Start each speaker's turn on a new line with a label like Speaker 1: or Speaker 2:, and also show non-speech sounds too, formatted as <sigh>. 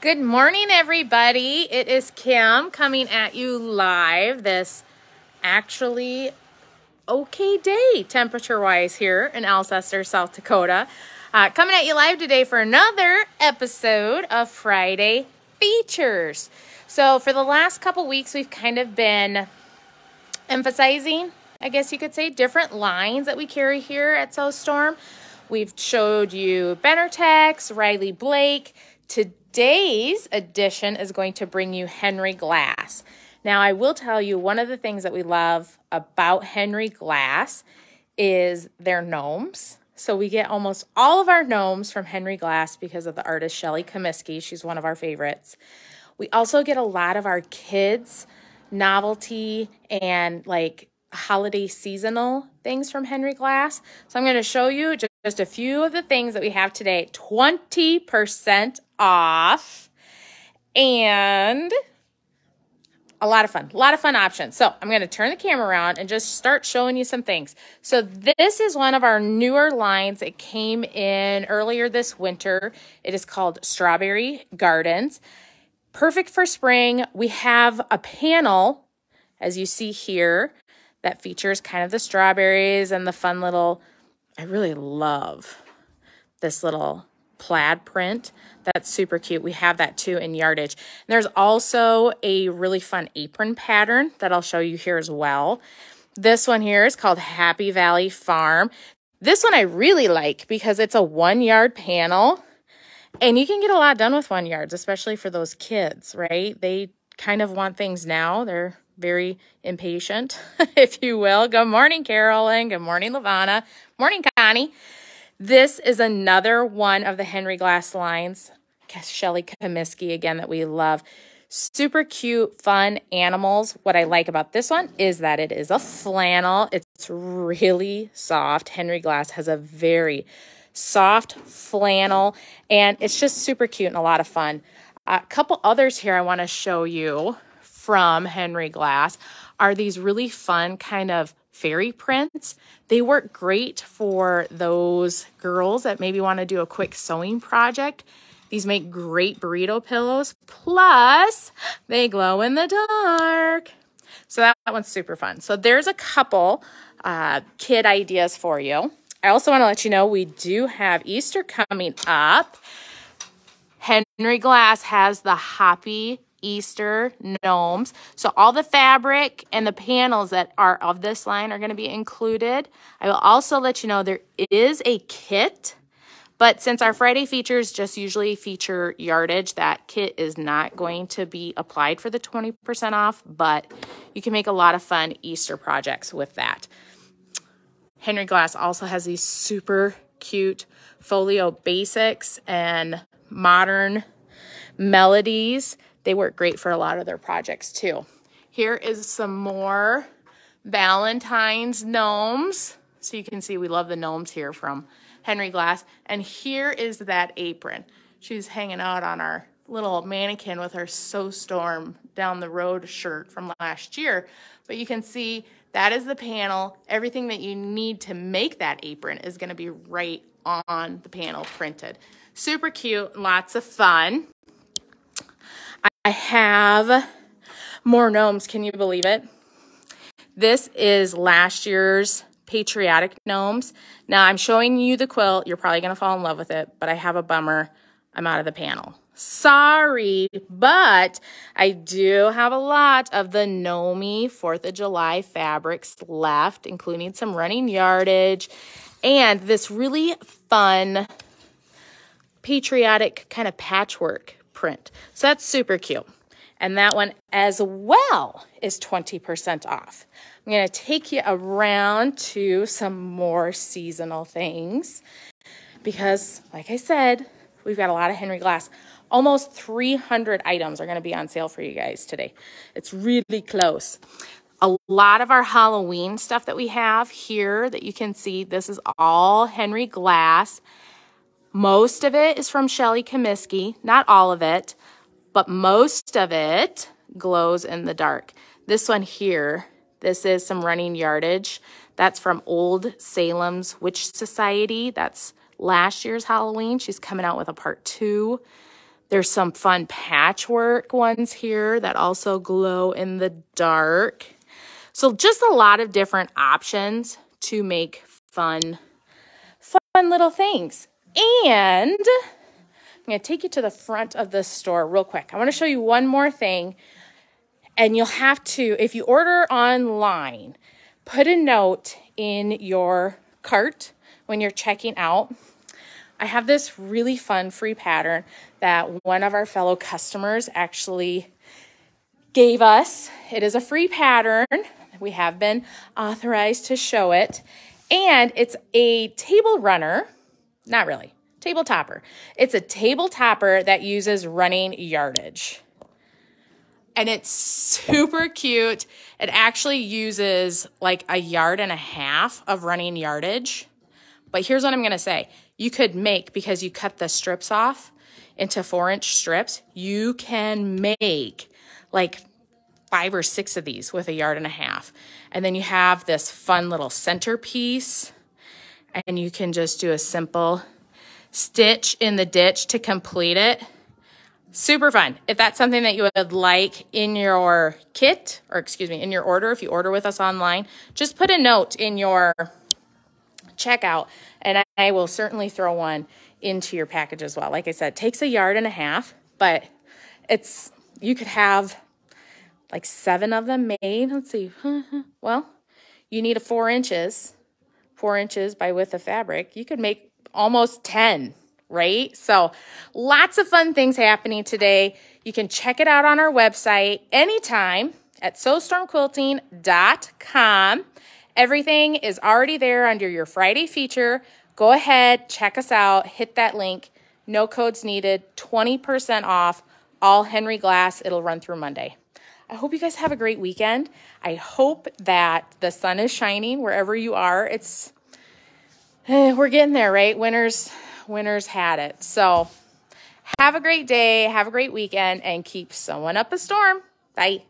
Speaker 1: Good morning, everybody. It is Kim coming at you live this actually okay day temperature wise here in Alcester, South Dakota. Uh, coming at you live today for another episode of Friday Features. So, for the last couple weeks, we've kind of been emphasizing, I guess you could say, different lines that we carry here at Sew Storm. We've showed you Benartex, Riley Blake. Today's edition is going to bring you Henry Glass. Now, I will tell you one of the things that we love about Henry Glass is their gnomes. So we get almost all of our gnomes from Henry Glass because of the artist Shelly Comiskey. She's one of our favorites. We also get a lot of our kids novelty and like holiday seasonal things from Henry Glass. So I'm going to show you just, just a few of the things that we have today. 20% off and a lot of fun, a lot of fun options. So I'm going to turn the camera around and just start showing you some things. So this is one of our newer lines. It came in earlier this winter. It is called Strawberry Gardens. Perfect for spring. We have a panel, as you see here, that features kind of the strawberries and the fun little, I really love this little plaid print. That's super cute. We have that too in yardage. And there's also a really fun apron pattern that I'll show you here as well. This one here is called Happy Valley Farm. This one I really like because it's a one yard panel and you can get a lot done with one yards, especially for those kids, right? They kind of want things now. They're very impatient, <laughs> if you will. Good morning, Carolyn. Good morning, Lavana. Morning, Connie. This is another one of the Henry Glass lines. Shelly Comiskey again that we love. Super cute, fun animals. What I like about this one is that it is a flannel. It's really soft. Henry Glass has a very soft flannel, and it's just super cute and a lot of fun. A couple others here I want to show you from Henry Glass are these really fun kind of fairy prints. They work great for those girls that maybe want to do a quick sewing project. These make great burrito pillows. Plus, they glow in the dark. So that, that one's super fun. So there's a couple uh, kid ideas for you. I also want to let you know we do have Easter coming up. Henry Glass has the Happy Easter gnomes. So all the fabric and the panels that are of this line are going to be included. I will also let you know there is a kit, but since our Friday features just usually feature yardage, that kit is not going to be applied for the 20% off, but you can make a lot of fun Easter projects with that. Henry Glass also has these super cute folio basics and modern melodies they work great for a lot of their projects too. Here is some more Valentine's gnomes. So you can see we love the gnomes here from Henry Glass. And here is that apron. She's hanging out on our little mannequin with her Sew Storm down the road shirt from last year. But you can see that is the panel. Everything that you need to make that apron is going to be right on the panel printed. Super cute, lots of fun. I have more gnomes. Can you believe it? This is last year's patriotic gnomes. Now I'm showing you the quilt. You're probably going to fall in love with it, but I have a bummer. I'm out of the panel. Sorry, but I do have a lot of the Nomi 4th of July fabrics left, including some running yardage and this really fun patriotic kind of patchwork print. So that's super cute. And that one as well is 20% off. I'm going to take you around to some more seasonal things because, like I said, we've got a lot of Henry Glass. Almost 300 items are going to be on sale for you guys today. It's really close. A lot of our Halloween stuff that we have here that you can see, this is all Henry Glass. Most of it is from Shelly Comiskey, not all of it, but most of it glows in the dark. This one here, this is some running yardage. That's from Old Salem's Witch Society. That's last year's Halloween. She's coming out with a part two. There's some fun patchwork ones here that also glow in the dark. So just a lot of different options to make fun, fun little things. And I'm going to take you to the front of the store real quick. I want to show you one more thing. And you'll have to, if you order online, put a note in your cart when you're checking out. I have this really fun free pattern that one of our fellow customers actually gave us. It is a free pattern. We have been authorized to show it. And it's a table runner, not really, table topper. It's a table topper that uses running yardage. And it's super cute. It actually uses like a yard and a half of running yardage. But here's what I'm going to say. You could make, because you cut the strips off into four inch strips, you can make like five or six of these with a yard and a half. And then you have this fun little centerpiece and you can just do a simple stitch in the ditch to complete it. Super fun. If that's something that you would like in your kit, or excuse me, in your order, if you order with us online, just put a note in your checkout and I will certainly throw one into your package as well. Like I said, takes a yard and a half, but it's, you could have like seven of them made. Let's see. <laughs> Well, you need a four inches, four inches by width of fabric. You could make almost 10, right? So lots of fun things happening today. You can check it out on our website anytime at sewstormquilting.com. Everything is already there under your Friday feature. Go ahead, check us out, hit that link. No codes needed, 20% off, all Henry Glass. It'll run through Monday. I hope you guys have a great weekend. I hope that the sun is shining wherever you are. It's eh, we're getting there, right? Winners winners had it. So have a great day, have a great weekend, and keep sewing up a storm. Bye.